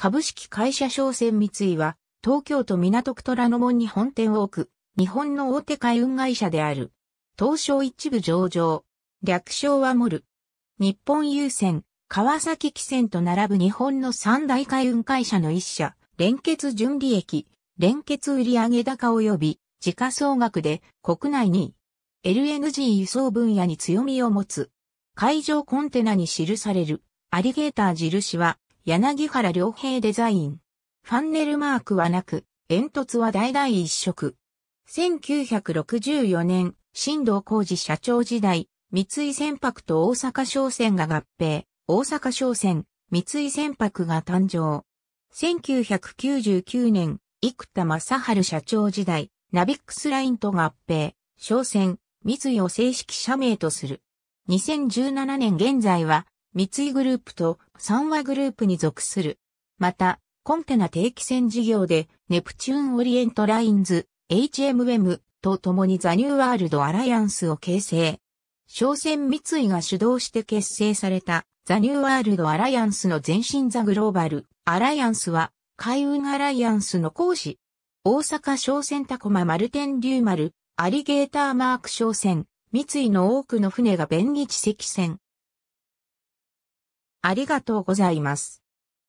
株式会社商船三井は、東京都港区虎ノ門に本店を置く、日本の大手海運会社である。東証一部上場。略称はモル。日本郵船、川崎汽船と並ぶ日本の三大海運会社の一社、連結純利益、連結売上高及び、時価総額で国内に LNG 輸送分野に強みを持つ。海上コンテナに記されるアリゲーター印は柳原良平デザイン。ファンネルマークはなく、煙突は大々一色。1964年、新藤浩二社長時代、三井船舶と大阪商船が合併、大阪商船、三井船舶が誕生。1999年、生田正春社長時代、ナビックスラインと合併、商船、三井を正式社名とする。2017年現在は、三井グループと三和グループに属する。また、コンテナ定期船事業で、 Neptune Orient Lines、HMM と共に The New World Alliance を形成。商船三井が主導して結成された The New World Alliance の前身 The Global Alliance は海運アライアンスの嚆矢。大阪商船タコママルテンリューマルアリゲーターマーク商船三井の多くの船が便宜知積船。ありがとうございます。